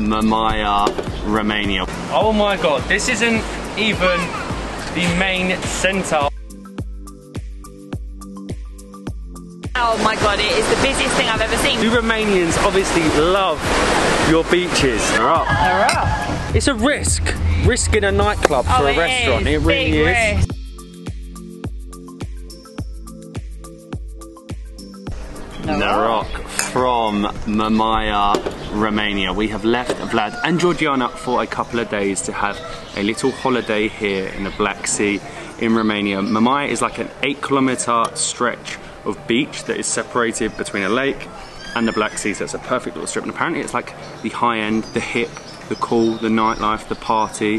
Mamaia, Romania. Oh my god, this isn't even the main centre. Oh my god, it is the busiest thing I've ever seen. You Romanians obviously love your beaches. They're up. They're up. It's a risk. Risking a nightclub oh, for Oh, a restaurant. is. It really Big is. risk. Narok from Mamaia, Romania. We have left Vlad and Georgiana for a couple of days to have a little holiday here in the Black Sea in Romania. Mamaia is like an eight kilometer stretch of beach that is separated between a lake and the Black Sea, so it's a perfect little strip. And apparently it's like the high end, the hip, the cool, the nightlife, the party,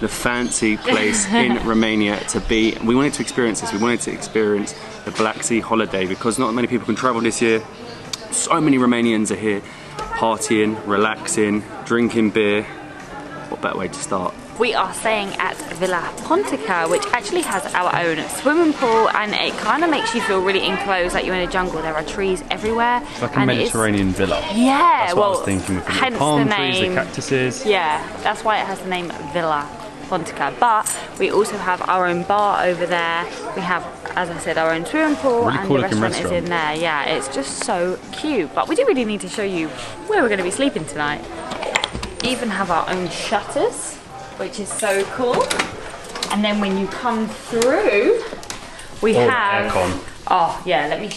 the fancy place in Romania to be. We wanted to experience this. We wanted to experience the Black Sea holiday because not many people can travel this year. So many Romanians are here partying, relaxing, drinking beer. What better way to start? We are staying at Vila Pontica, which actually has our own swimming pool, and it kind of makes you feel really enclosed, like you're in a jungle. There are trees everywhere. It's Like a and it's- Mediterranean villa. Yeah, That's what well, I was thinking with the hence palm the trees, the cactuses. Yeah, that's why it has the name Vila Pontica. But we also have our own bar over there. We have, as I said, our own swimming pool, Really and cool the restaurant, restaurant. is in there. Yeah, it's just so cute. But we do really need to show you where we're going to be sleeping tonight. Even have our own shutters, which is so cool. And then when you come through, we Oh, have. aircon. Oh yeah, let me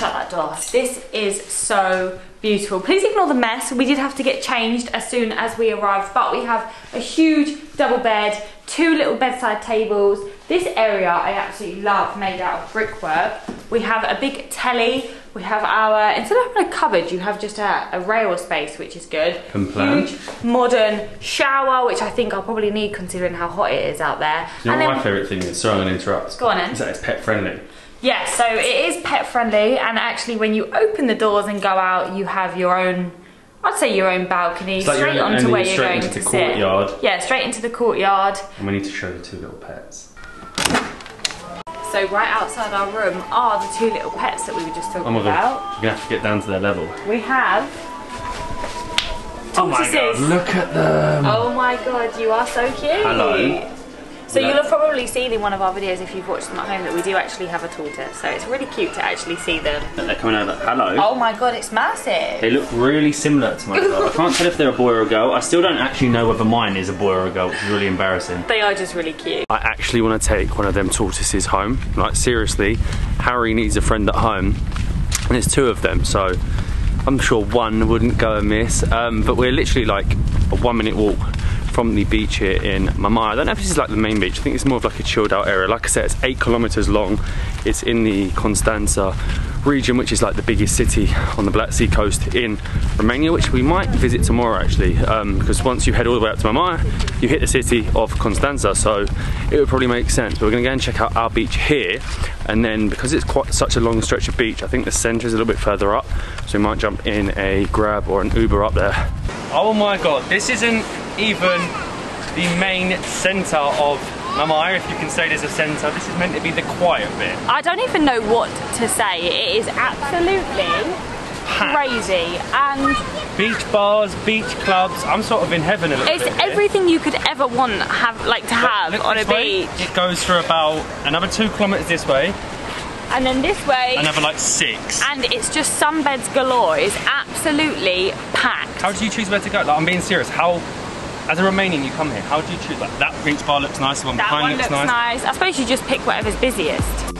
shut that door. This is so beautiful. Please ignore the mess. We did have to get changed as soon as we arrived, but we have a huge double bed, two little bedside tables. This area I absolutely love, made out of brickwork. We have a big telly. We have our, instead of having a cupboard, you have just a, a rail space, which is good. Can plan. Huge modern shower, which I think I'll probably need considering how hot it is out there. You know And what then- my favourite thing is? Sorry, I'm going to interrupt. Go on then. Is that it's pet friendly. Yeah, so it is pet friendly, and actually, when you open the doors and go out, you have your own. I'd say your own balcony It's like you're straight in- onto where you're straight going into to the sit. courtyard. Yeah, straight into the courtyard. And we need to show the two little pets. So right outside our room are the two little pets that we were just oh talking Oh about. going to have to get down to their level. We have Oh my god, look at them! Oh my god, you are so cute. Hello. So Yeah. you'll have probably seen in one of our videos if you've watched them at home that we do actually have a tortoise. So it's really cute to actually see them. They're coming over. Hello. Oh my god, it's massive. They look really similar to my dog. I can't tell if they're a boy or a girl. I still don't actually know whether mine is a boy or a girl, which is really embarrassing. They are just really cute. I actually want to take one of them tortoises home. Like seriously, Harry needs a friend at home, and there's two of them, so I'm sure one wouldn't go amiss. Um, but we're literally like a one minute walk from the beach here in Mamaia. I don't know if this is like the main beach. I think it's more of like a chilled out area. Like I said, it's eight kilometers long. It's in the Constanta region, which is like the biggest city on the Black Sea coast in Romania, which we might visit tomorrow actually, um, because once you head all the way up to Mamaia, you hit the city of Constanta, so it would probably make sense. But we're gonna go and check out our beach here, and then because it's quite such a long stretch of beach, I think the centre is a little bit further up, so we might jump in a Grab or an Uber up there. Oh my god, this isn't even the main centre of Mamaia, if you can say there's a centre. This is meant to be the quiet bit. I don't even know what to say. It is absolutely crazy and Beach bars, beach clubs. I'm sort of in heaven a little it's everything you could ever want have like to have Look on a way. beach. It goes for about another two kilometres this way, And then this way another like six. and it's just sunbeds galore. It's absolutely packed. How do you choose where to go? Like, I'm being serious. How, as a Romanian, you come here. How do you choose? Like that beach bar looks nice. The one that behind one looks looks nice. nice. I suppose you just pick whatever's busiest.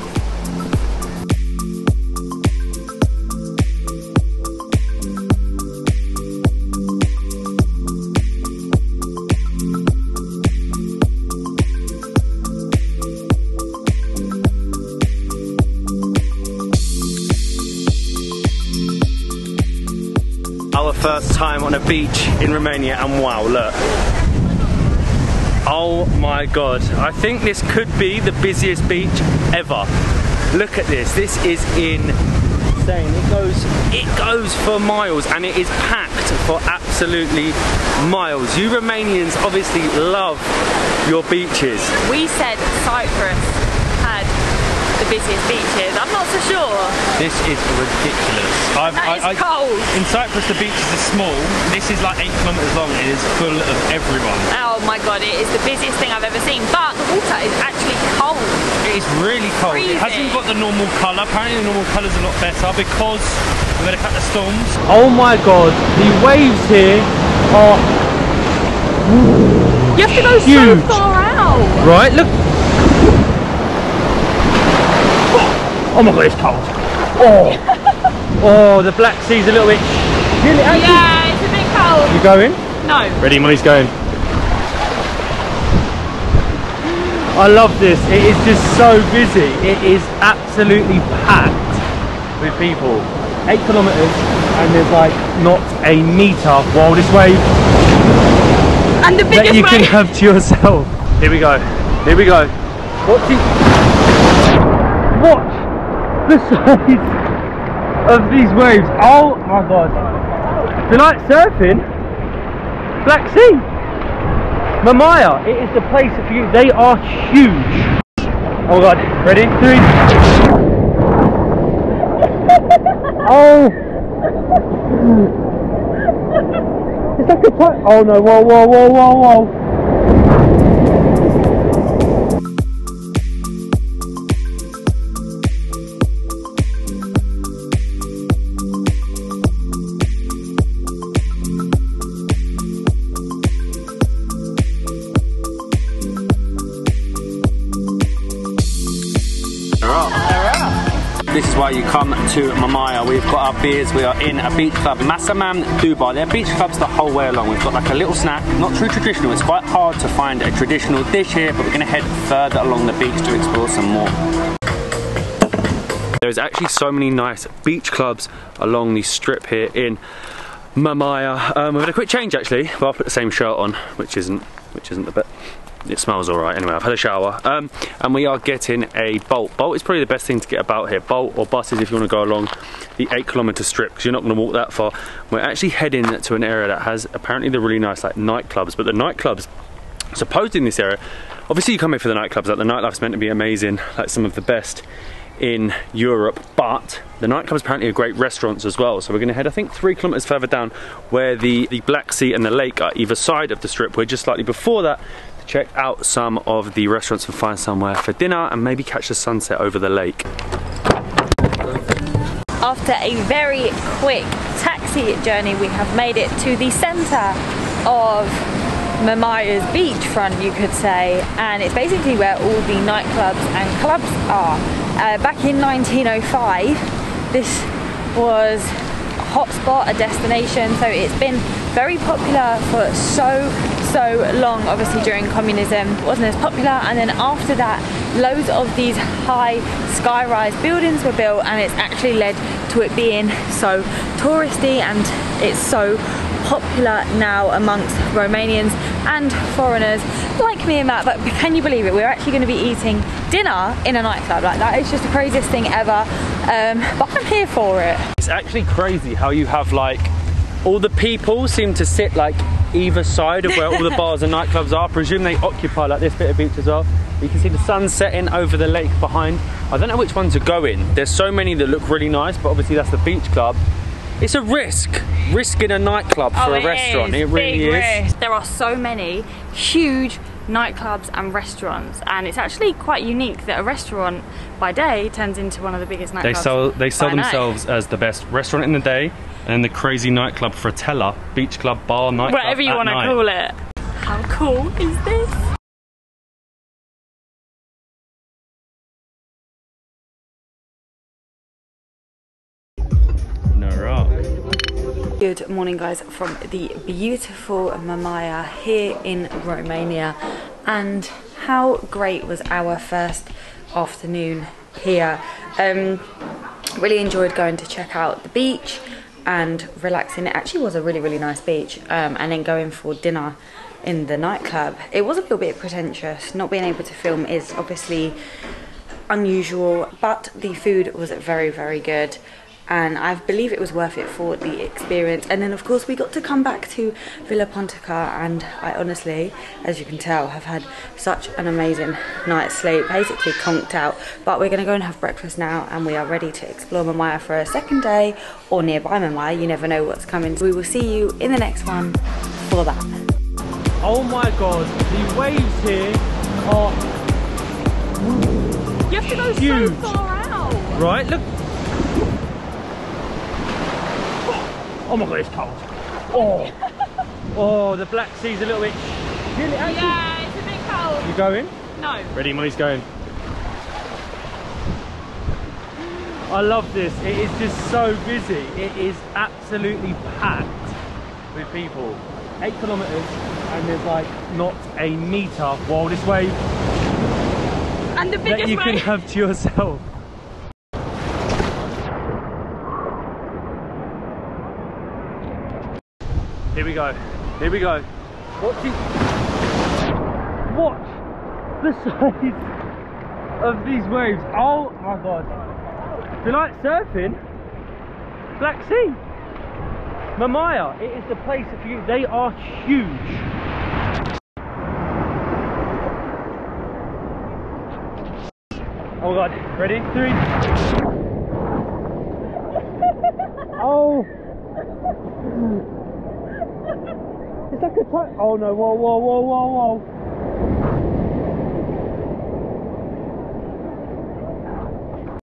First time on a beach in Romania, and wow, look. Oh my god. I think this could be the busiest beach ever. Look at this. This is insane. It goes it goes for miles and it is packed for absolutely miles. You Romanians obviously love your beaches. We said Cyprus had the busiest beaches. I'm not so sure. This is ridiculous. I've, That is cold. In Cyprus, the beaches are small. This is like eight kilometres long. It is full of everyone. Oh my god, it is the busiest thing I've ever seen. But the water is actually cold. It is really cold. It hasn't got the normal colour. Apparently, the normal colour's a lot better because we've had a couple of storms. Oh my god, the waves here are You have to go Huge. so far out. right. Look. Oh my god, it's cold. Oh, oh, the Black Sea's a little bit. Really, Yeah, it's a bit cold. You going? No. Ready, money's going. I love this. It is just so busy. It is absolutely packed with people. Eight kilometres and there's like not a metre while this wave And the that biggest you can have to yourself. Here we go. Here we go. Watch it. The size of these waves. Oh my god. If you like surfing, Black Sea. Mamaia, it is the place for you. They are huge. Oh my god, ready? Three. oh. It's like a Oh no, whoa, whoa, whoa, whoa, whoa. You come to Mamaia. We've got our beers. We are in a beach club, Masaman, Dubai. There are beach clubs the whole way along. We've got like a little snack, not too traditional. It's quite hard to find a traditional dish here, but we're going to head further along the beach to explore some more. There's actually so many nice beach clubs along the strip here in Mamaia. Um, we've had a quick change actually. Well, I've put the same shirt on, which isn't which isn't the bit. It smells alright anyway, I've had a shower. Um, and we are getting a Bolt. Bolt is probably the best thing to get about here. Bolt or buses if you want to go along the 8 kilometre strip because you're not going to walk that far. We're actually heading to an area that has apparently the really nice like nightclubs, but the nightclubs supposed in this area, obviously you come here for the nightclubs, like the nightlife's meant to be amazing, like some of the best in Europe, but the nightclubs apparently are great restaurants as well. So we're going to head, I think, three kilometres further down where the, the Black Sea and the lake are either side of the strip. We're just slightly before that check out some of the restaurants and find somewhere for dinner and maybe catch the sunset over the lake. After a very quick taxi journey, we have made it to the centre of Mamaia's beachfront, you could say, and it's basically where all the nightclubs and clubs are. Uh, back in 1905, this was a hotspot, a destination, so it's been very popular for so, so long. Obviously, during communism, wasn't as popular, and then after that, loads of these high sky-rise buildings were built, and it's actually led to it being so touristy and it's so popular now amongst Romanians and foreigners like me and Matt. But can you believe it? We're actually going to be eating dinner in a nightclub. Like that it's just the craziest thing ever. Um, but I'm here for it. It's actually crazy how you have like all the people seem to sit like either side of where all the bars and nightclubs are. I presume they occupy like this bit of beach as well. You can see the sun setting over the lake behind. I don't know which one to go in. There's so many that look really nice, but obviously that's the beach club. It's a risk, risking a nightclub oh, for Oh, a restaurant. is. It really Big is. risk. There are so many huge nightclubs and restaurants, and it's actually quite unique that a restaurant by day turns into one of the biggest nightclubs. They sell they sell by night. themselves as the best restaurant in the day, and then the crazy nightclub Fratelli, beach club, bar, nightclub. whatever you want to call it. How cool is this? Good morning, guys, from the beautiful Mamaia here in Romania. And how great was our first afternoon here? Um, really enjoyed going to check out the beach and relaxing. It actually was a really, really nice beach. Um, and then going for dinner in the nightclub. It was a little bit pretentious. Not being able to film is obviously unusual, but the food was very, very good. And I believe it was worth it for the experience. And then, of course, we got to come back to Vila Pontica, and I honestly, as you can tell, have had such an amazing night's sleep. Basically, conked out. But we're going to go and have breakfast now, and we are ready to explore Mamaia for a second day or nearby Mamaia. You never know what's coming. We will see you in the next one for that. Oh my god, the waves here are You have to go Huge. so far out. right. Look. Oh my god, it's cold. Oh, oh, the Black Sea's a little bit. Really, Yeah, it's a bit cold. You going? No. Ready, Molly's going. I love this. It is just so busy. It is absolutely packed with people. Eight kilometres, and there's like not a metre wildest wave And the biggest that biggest you can have to yourself. Here we go. Here we go. Watch it. Watch the size of these waves. Oh my god. If you like surfing, Black Sea. Mamaia, it is the place for you. They are huge. Oh god, ready? Three. oh! Like a time. Oh no, whoa, whoa, whoa, whoa, whoa.